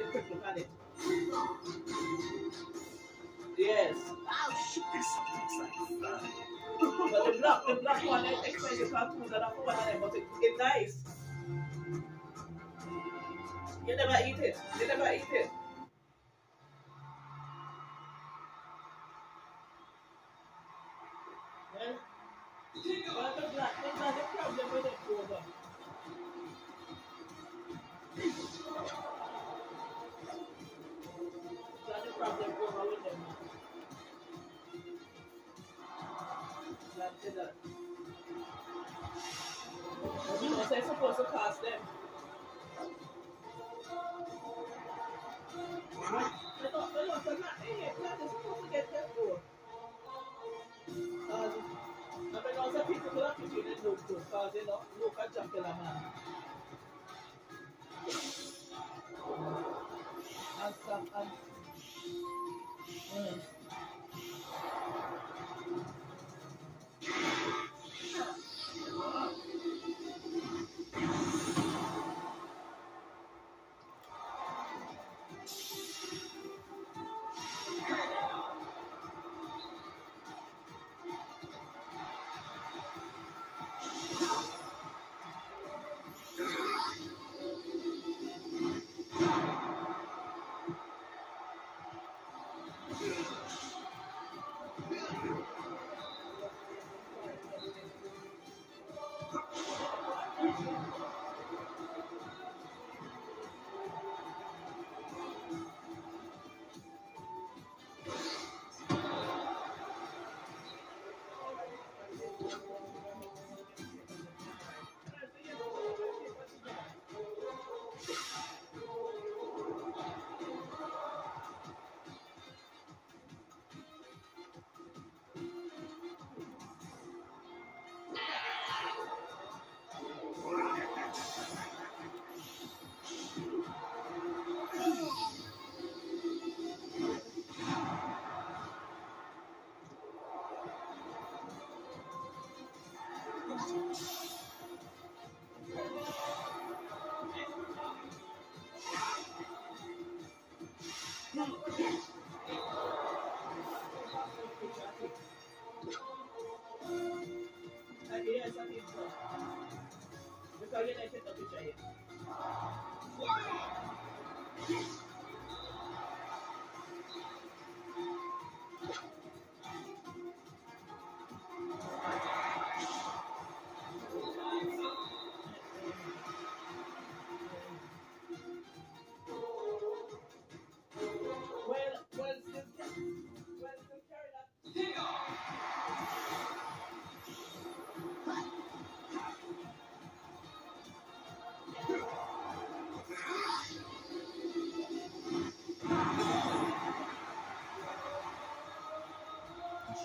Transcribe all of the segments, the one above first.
the cripple on it. Yes. Oh shit, this looks like fun. But the black, the black one is expensive cartoon than a one of them, but it, it's nice. You never eat it. You never eat it. Well, but the black, the black, the problem You know, it's supposed to cost them. Don't, they don't, they're not, they're supposed to get for. I they don't Uh, yes, I think so. Because you didn't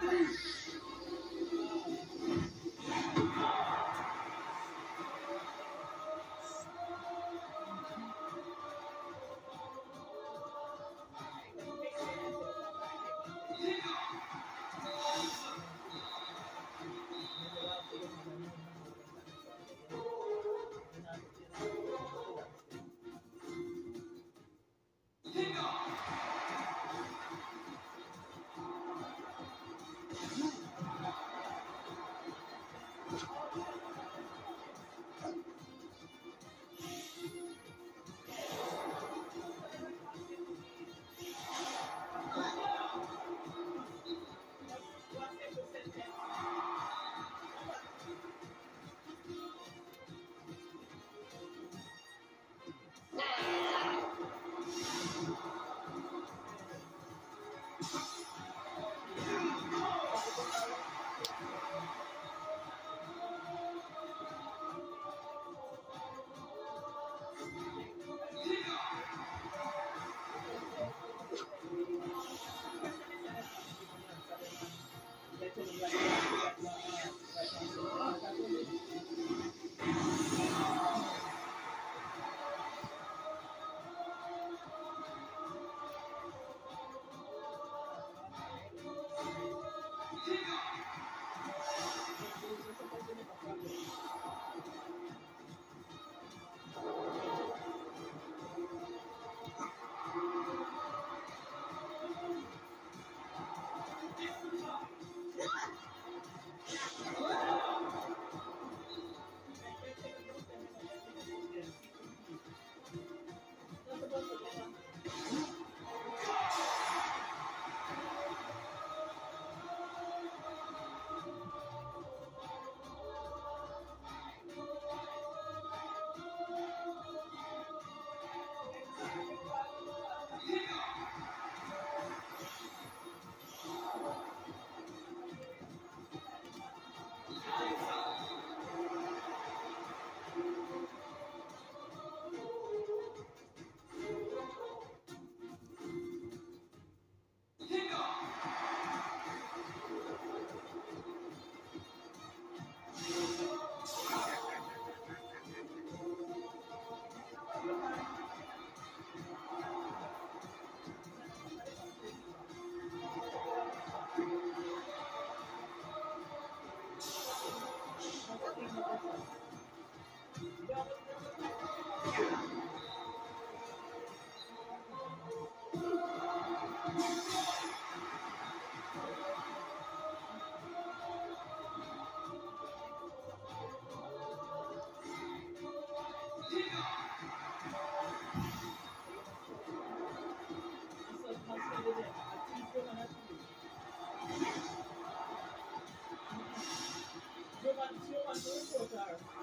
Please. 我坐这儿。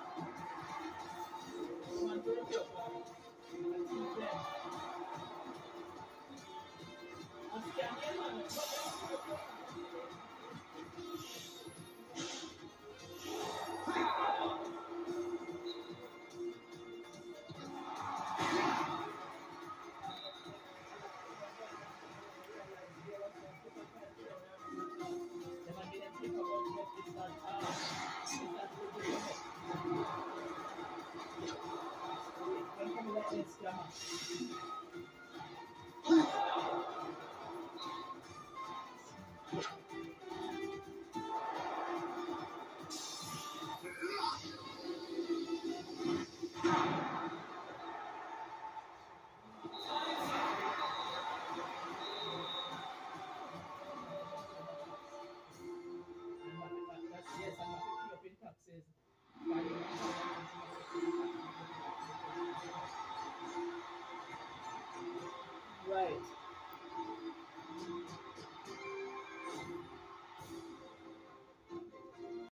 Yes,